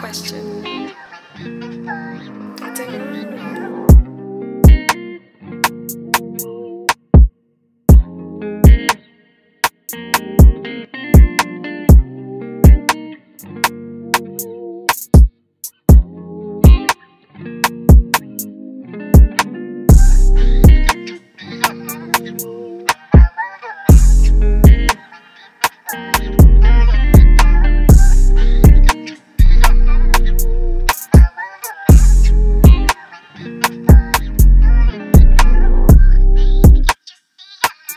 Question.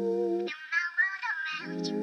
In my world around you.